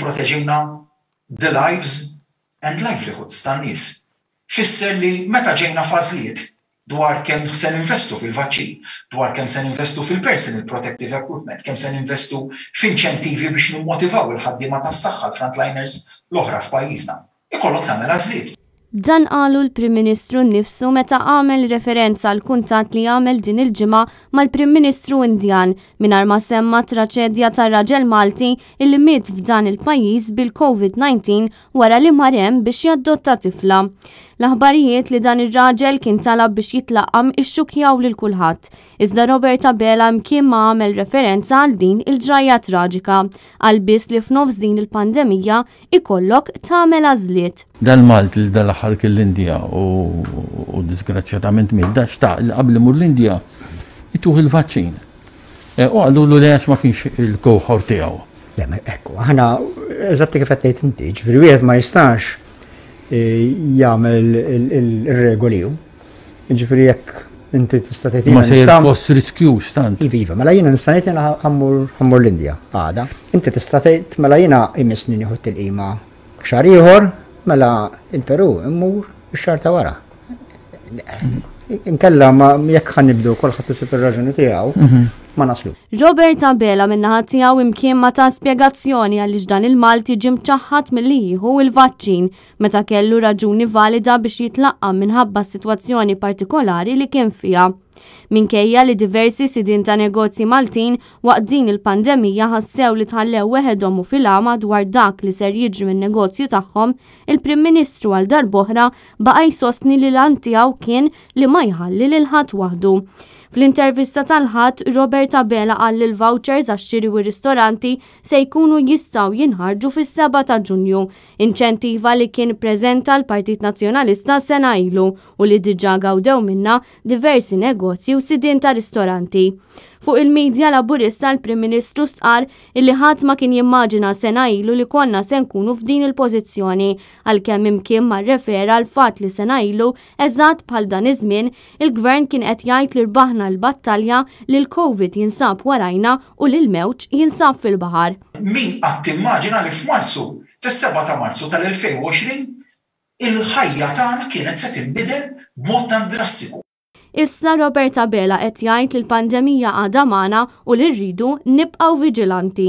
Proteġina, The lives and livelihoods tan-nies tfisser li meta ġejna f'għażliet dwar kemm se ninvestu fil-vaċċin, dwar kemm se ninvestu fil-personal protective equipment, kemm se ninvestu f'inċentivi biex nimmotivaw il-ħaddiema tas-saħħa, l-frontliners l-oħra f'pajjiżna. ikollok tagħmel għażliet. Dan qalu l-Prim Ministru nnifsu meta għamel referenza għall-kuntatt li għamel din il-ġimgħa mal-Prim Ministru Indjan mingħajr ma semma t-traċedja ta' raġel Malti illi miet f'dan il-pajjiż bil-Covid-19 wara li mar hemm biex jaddotta tifla. L-aħbarijiet li dan ir-raġel kien talab biex jitlaqqam ixxukkjaw lil kulħadd, iżda Robert Abela mkien ma għamel referenza għal din il-ġrajja traġika, qal biss li f'nofs din il-pandemija ikollok tagħmel għażliet. Dal-Malti li dal-aħħar kien l-Indja u disgrazzjatament miet, da xtaq li qabel imur l-Indja jtuħ il-vaċċin. E, u għallu l għax ma kienx il-kohor tiegħu. Le, ma ekku, ħana, eżatti kif qed tgħid inti, ġifieri wieħed ma jistax e, jagħmel il-regoli Jiġifieri jekk inti tista' tgħid Ma se post riskjuż tant. Iva, iva, mela jiena nista' ngħid jiena ħammur l-Indja għada. Inti tista' tgħid mela jiena imissni nieħu tilqima xahar ieħor, mela il-Peru immur ix-xahar ta' wara. Inkella ma jekk ħan nibdu kolħat isib ir-raġuni tiegħu, mhm. ma naslu. Robert Abela minnaħa tiegħu imkien ma ta' spjegazzjoni għaliex dan il-Malti ġim ċaħħat milli jieħu il-vaċċin meta kellu raġuni valida biex jitlaqqa' minħabba s-sitwazzjoni partikolari li kien fiha. Minkejja li diversi sidien ta' negozji Maltin waqt din il-pandemija ħassew li tħallew weħedhom u fil-għama dwar dak li ser jiġri min-negozju tagħhom, il-Prim Ministru għal darb'oħra baqa' jsostni li l-għan tiegħu kien li ma jħalli lil ħadd waħdu. Fl-intervista tal-Ħadd, Robert Abela qal li l-vouchers għax-xiri u r-ristoranti se jkunu jistgħu jinħarġu fis-7 ta' Ġunju, inċentiva li kien preżenta l-Partit Nazzjonalista sena ilu u li diġà gawdew minnha diversi negozji u sidien ta' ristoranti. Fuq il-midja Laburista l-Prim Ministru stqarr illi ħadd ma kien jimmaġina sena ilu li konna se nkunu f'din il-pożizzjoni għalkemm imkien ma rrefera għall-fatt li sena ilu eżatt bħal dan iż-żmien Il-Gvern kien qed jgħid li rbaħna l-battalja, li l-Covid jinsab warajna u li l-mewġ jinsab fil-baħar. Min qatt immaġina li f'Marzu, fis-sebgħa ta' Marzu tal-2020, il-ħajja tagħna kienet se tinbidel b'mod tant drastiku. Issa Robert Abela qed jgħid li l-pandemija għadha magħna u li rridu nibqgħu viġilanti.